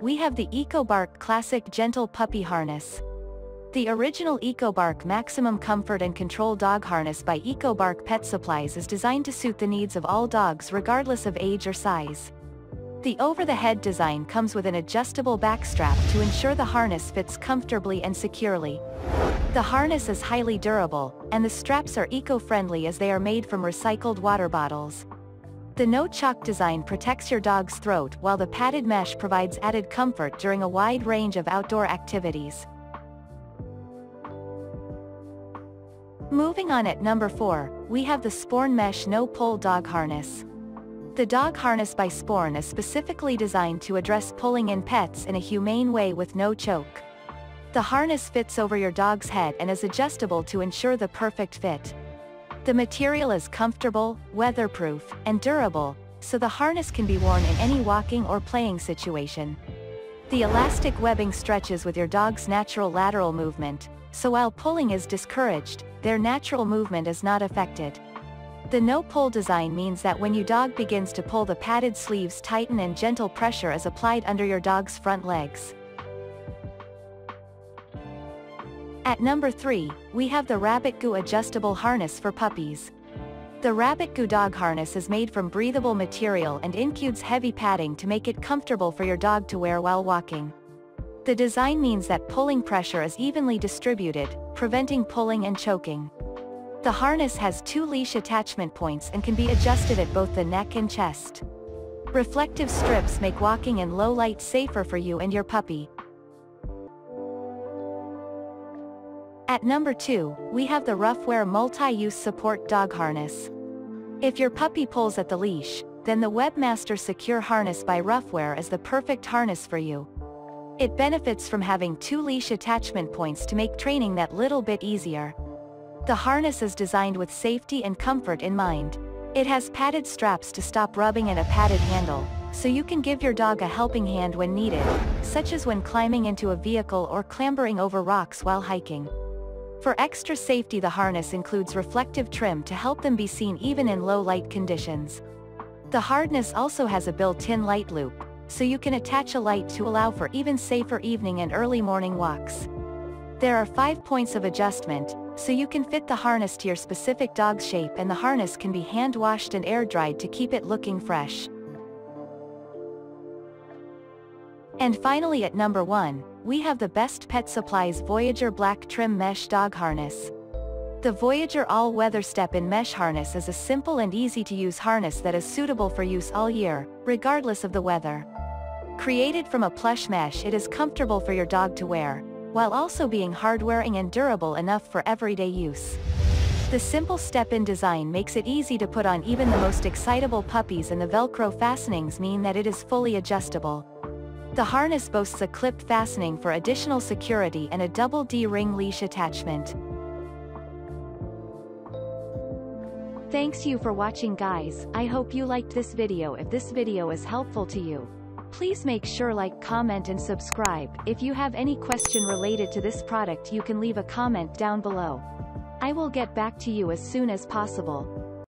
we have the EcoBark Classic Gentle Puppy Harness. The original EcoBark Maximum Comfort and Control Dog Harness by EcoBark Pet Supplies is designed to suit the needs of all dogs regardless of age or size. The over-the-head design comes with an adjustable back strap to ensure the harness fits comfortably and securely. The harness is highly durable, and the straps are eco-friendly as they are made from recycled water bottles. The no-choke design protects your dog's throat while the padded mesh provides added comfort during a wide range of outdoor activities. Moving on at number 4, we have the Sporn Mesh No-Pull Dog Harness. The dog harness by Sporn is specifically designed to address pulling in pets in a humane way with no choke. The harness fits over your dog's head and is adjustable to ensure the perfect fit. The material is comfortable, weatherproof, and durable, so the harness can be worn in any walking or playing situation. The elastic webbing stretches with your dog's natural lateral movement, so while pulling is discouraged, their natural movement is not affected. The no-pull design means that when your dog begins to pull the padded sleeves tighten and gentle pressure is applied under your dog's front legs. At number 3, we have the Rabbitgoo Adjustable Harness for Puppies. The Rabbitgoo dog harness is made from breathable material and includes heavy padding to make it comfortable for your dog to wear while walking. The design means that pulling pressure is evenly distributed, preventing pulling and choking. The harness has two leash attachment points and can be adjusted at both the neck and chest. Reflective strips make walking in low light safer for you and your puppy. At number 2, we have the Ruffwear Multi-Use Support Dog Harness. If your puppy pulls at the leash, then the Webmaster Secure Harness by Ruffwear is the perfect harness for you. It benefits from having two leash attachment points to make training that little bit easier. The harness is designed with safety and comfort in mind. It has padded straps to stop rubbing and a padded handle, so you can give your dog a helping hand when needed, such as when climbing into a vehicle or clambering over rocks while hiking. For extra safety the harness includes reflective trim to help them be seen even in low light conditions. The harness also has a built-in light loop, so you can attach a light to allow for even safer evening and early morning walks. There are five points of adjustment, so you can fit the harness to your specific dog's shape and the harness can be hand-washed and air-dried to keep it looking fresh. And finally at number 1, we have the Best Pet Supplies Voyager Black Trim Mesh Dog Harness. The Voyager All-Weather Step-In Mesh Harness is a simple and easy-to-use harness that is suitable for use all year, regardless of the weather. Created from a plush mesh it is comfortable for your dog to wear, while also being hard-wearing and durable enough for everyday use. The simple step-in design makes it easy to put on even the most excitable puppies and the Velcro fastenings mean that it is fully adjustable. The harness boasts a clip fastening for additional security and a double D-ring leash attachment. Thanks you for watching guys, I hope you liked this video if this video is helpful to you. Please make sure like comment and subscribe, if you have any question related to this product you can leave a comment down below. I will get back to you as soon as possible.